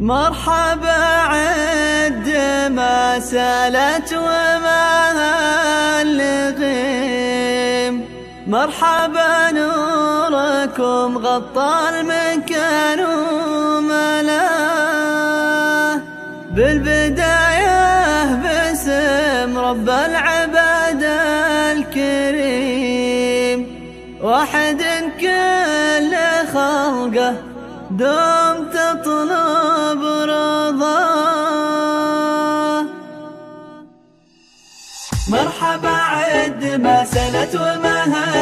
مرحبا عد ما سالت وما الغيم مرحبا نوركم غطى المكان وملاه بالبداية باسم رب العباد الكريم. واحد كل خلقه دوم تطلب رضاه مرحبا عد ما سنت هالغيم